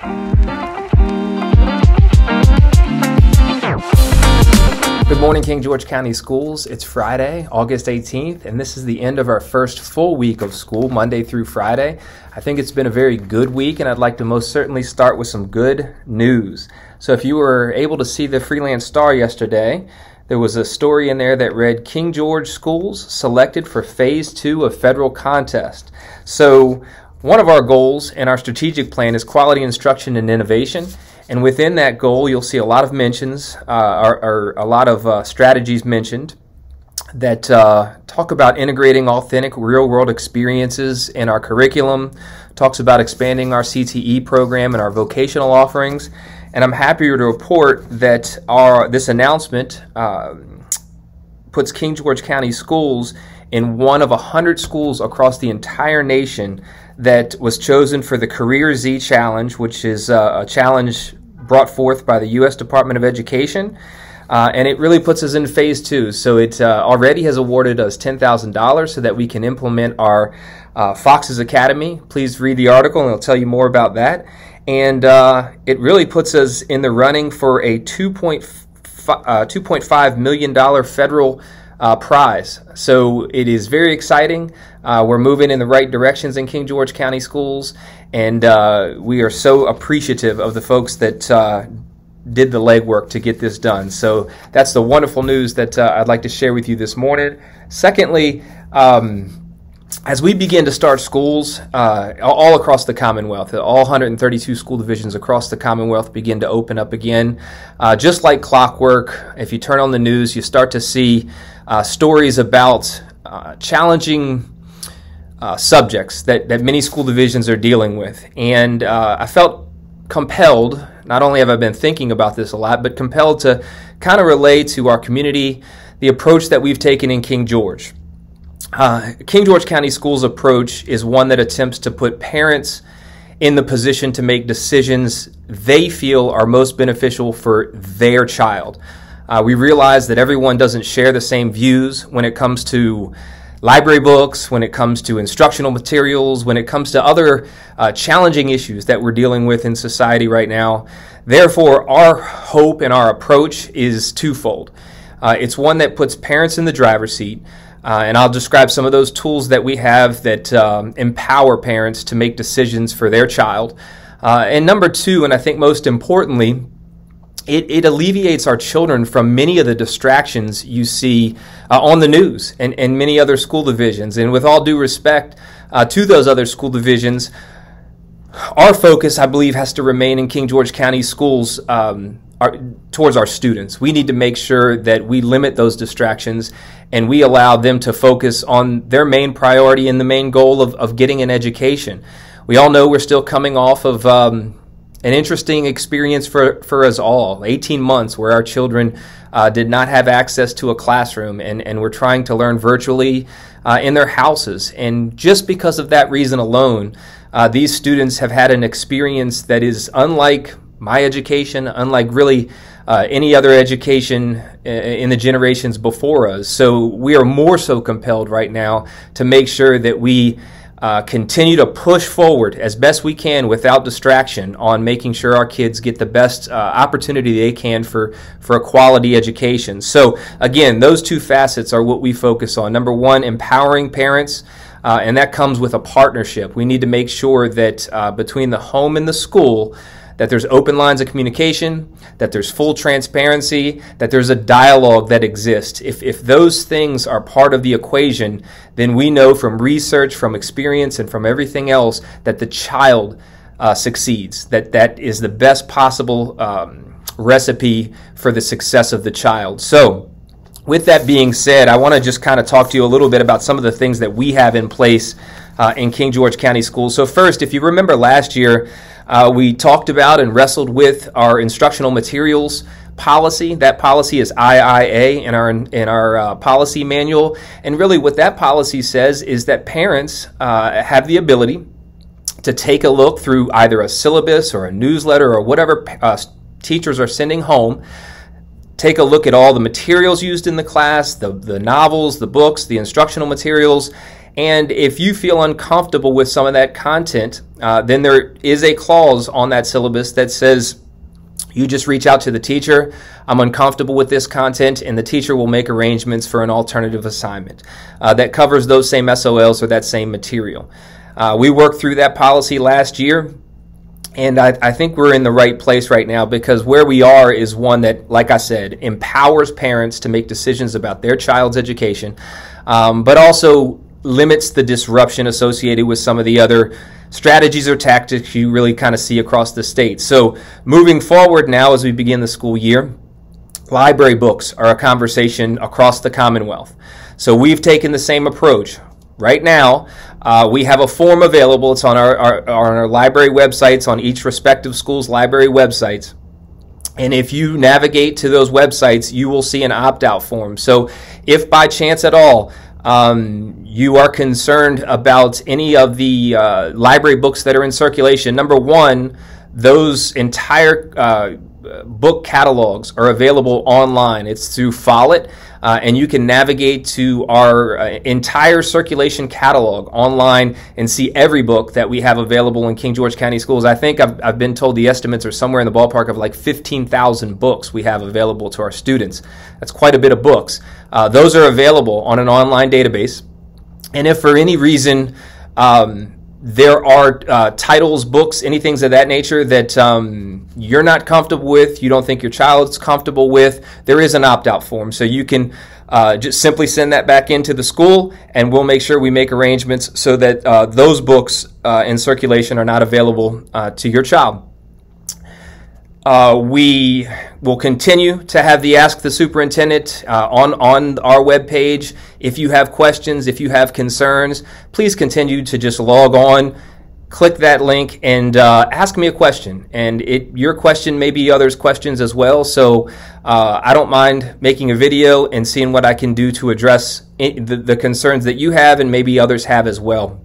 Good morning, King George County Schools. It's Friday, August 18th, and this is the end of our first full week of school, Monday through Friday. I think it's been a very good week, and I'd like to most certainly start with some good news. So, if you were able to see the Free Lance-Star yesterday, there was a story in there that read King George Schools selected for phase two of federal contest. So, one of our goals in our strategic plan is quality instruction and innovation. And within that goal, you'll see a lot of mentions, uh, or, or, a lot of uh, strategies mentioned that uh, talk about integrating authentic real world experiences in our curriculum, talks about expanding our CTE program and our vocational offerings. And I'm happy to report that our this announcement um, puts King George County Schools in one of 100 schools across the entire nation that was chosen for the Career Z Challenge, which is uh, a challenge brought forth by the U.S. Department of Education. Uh, and it really puts us in phase two. So it uh, already has awarded us $10,000 so that we can implement our uh, Foxes Academy. Please read the article and it'll tell you more about that. And uh, it really puts us in the running for a $2.5 uh, million federal uh, prize. So it is very exciting. Uh, we're moving in the right directions in King George County schools, and uh, we are so appreciative of the folks that uh, did the legwork to get this done. So that's the wonderful news that uh, I'd like to share with you this morning. Secondly, um, as we begin to start schools uh, all across the Commonwealth, all 132 school divisions across the Commonwealth begin to open up again. Uh, just like clockwork, if you turn on the news, you start to see uh, stories about uh, challenging uh, subjects that, that many school divisions are dealing with. And uh, I felt compelled, not only have I been thinking about this a lot, but compelled to kind of relay to our community the approach that we've taken in King George. Uh, King George County Schools' approach is one that attempts to put parents in the position to make decisions they feel are most beneficial for their child. Uh, we realize that everyone doesn't share the same views when it comes to library books, when it comes to instructional materials, when it comes to other uh, challenging issues that we're dealing with in society right now. Therefore, our hope and our approach is twofold. Uh, it's one that puts parents in the driver's seat, uh, and I'll describe some of those tools that we have that um, empower parents to make decisions for their child. Uh, and number two, and I think most importantly, it, it alleviates our children from many of the distractions you see uh, on the news and, and many other school divisions. And with all due respect uh, to those other school divisions, our focus, I believe, has to remain in King George County schools um, our, towards our students. We need to make sure that we limit those distractions and we allow them to focus on their main priority and the main goal of, of getting an education. We all know we're still coming off of um, an interesting experience for, for us all 18 months where our children uh, did not have access to a classroom and, and were trying to learn virtually uh, in their houses. And just because of that reason alone, uh, these students have had an experience that is unlike my education, unlike really uh, any other education uh, in the generations before us. So we are more so compelled right now to make sure that we uh, continue to push forward as best we can without distraction on making sure our kids get the best uh, opportunity they can for, for a quality education. So, again, those two facets are what we focus on. Number one, empowering parents. Uh, and that comes with a partnership. We need to make sure that uh, between the home and the school, that there's open lines of communication, that there's full transparency, that there's a dialogue that exists. If, if those things are part of the equation, then we know from research, from experience, and from everything else that the child uh, succeeds, that that is the best possible um, recipe for the success of the child. So, with that being said, I want to just kind of talk to you a little bit about some of the things that we have in place uh, in King George County Schools. So, first, if you remember last year, uh, we talked about and wrestled with our instructional materials policy. That policy is IIA in our in our uh, policy manual, and really what that policy says is that parents uh, have the ability to take a look through either a syllabus or a newsletter or whatever uh, teachers are sending home. Take a look at all the materials used in the class, the, the novels, the books, the instructional materials, And if you feel uncomfortable with some of that content, uh, then there is a clause on that syllabus that says you just reach out to the teacher. I'm uncomfortable with this content, and the teacher will make arrangements for an alternative assignment uh, that covers those same SOLs or that same material. Uh, we worked through that policy last year, and I, I, think we're in the right place right now because where we are is one that, like I said, empowers parents to make decisions about their child's education, um, but also limits the disruption associated with some of the other strategies or tactics you really kind of see across the state. So, moving forward now as we begin the school year, library books are a conversation across the Commonwealth. So, we've taken the same approach. Right now, uh, we have a form available. It's on our, our, on our library websites, on each respective school's library websites. And if you navigate to those websites, you will see an opt out form. So, if by chance at all um, you are concerned about any of the uh, library books that are in circulation, number one, those entire uh, book catalogs are available online. It's through Follett, uh, and you can navigate to our uh, entire circulation catalog online and see every book that we have available in King George County Schools. I think I've, I've been told the estimates are somewhere in the ballpark of like 15,000 books we have available to our students. That's quite a bit of books. Uh, those are available on an online database. And if for any reason, um, there are uh, titles, books, anything of that nature that um, you're not comfortable with, you don't think your child's comfortable with, there is an opt out form. So you can uh, just simply send that back into the school, and we'll make sure we make arrangements so that uh, those books uh, in circulation are not available uh, to your child. Uh, we will continue to have the Ask the Superintendent uh, on, on our webpage. If you have questions, if you have concerns, please continue to just log on, click that link, and uh, ask me a question. And it, your question may be others' questions as well. So uh, I don't mind making a video and seeing what I can do to address it, the, the concerns that you have and maybe others have as well.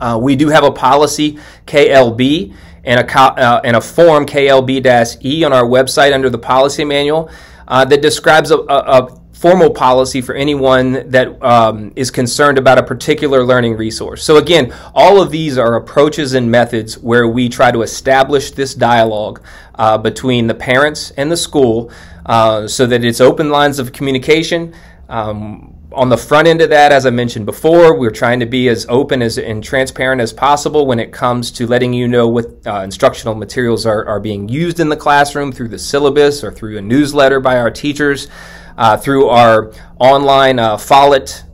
Uh, we do have a policy, KLB and a, uh, and a form KLB-E on our website under the policy manual uh, that describes a, a, a, formal policy for anyone that um, is concerned about a particular learning resource. So again, all of these are approaches and methods where we try to establish this dialogue uh, between the parents and the school uh, so that it's open lines of communication. Um, on the front end of that, as I mentioned before, we're trying to be as open as and transparent as possible when it comes to letting you know what uh, instructional materials are, are being used in the classroom through the syllabus or through a newsletter by our teachers, uh, through our online uh, Follett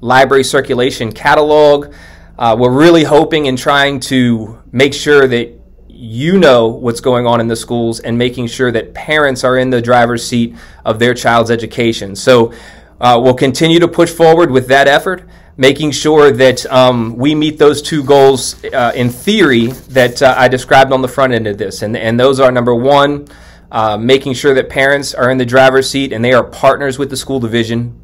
library circulation catalog. Uh, we're really hoping and trying to make sure that you know what's going on in the schools and making sure that parents are in the driver's seat of their child's education. So uh, we'll continue to push forward with that effort, making sure that um, we meet those two goals uh, in theory that uh, I described on the front end of this. And, and those are number one, uh, making sure that parents are in the driver's seat and they are partners with the school division.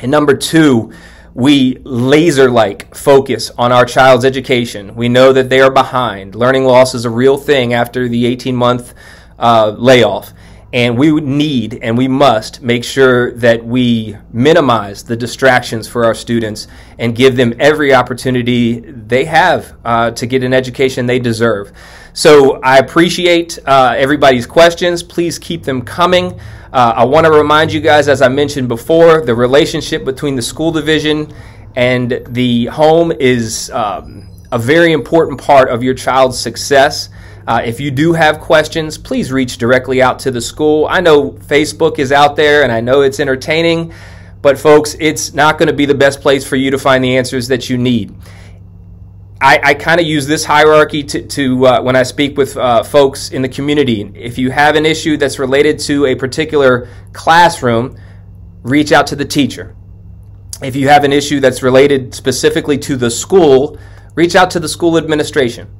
And number two, we laser like focus on our child's education. We know that they are behind. Learning loss is a real thing after the 18 month uh, layoff. And we need and we must make sure that we minimize the distractions for our students and give them every opportunity they have uh, to get an education they deserve. So I appreciate uh, everybody's questions. Please keep them coming. Uh, I want to remind you guys, as I mentioned before, the relationship between the school division and the home is um, a very important part of your child's success. Uh, if you do have questions, please reach directly out to the school. I know Facebook is out there and I know it's entertaining, but folks, it's not going to be the best place for you to find the answers that you need. I, I kind of use this hierarchy to, to uh, when I speak with uh, folks in the community. If you have an issue that's related to a particular classroom, reach out to the teacher. If you have an issue that's related specifically to the school, reach out to the school administration.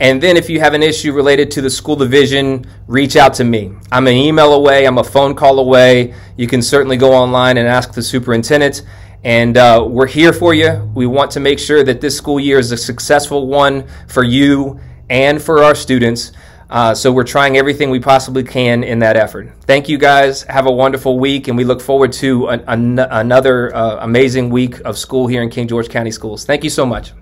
And then if you have an issue related to the school division, reach out to me. I'm an email away, I'm a phone call away. You can certainly go online and ask the superintendent. And uh, we're here for you. We want to make sure that this school year is a successful one for you and for our students. Uh, so we're trying everything we possibly can in that effort. Thank you guys. Have a wonderful week, and we look forward to an, an, another uh, amazing week of school here in King George County Schools. Thank you so much.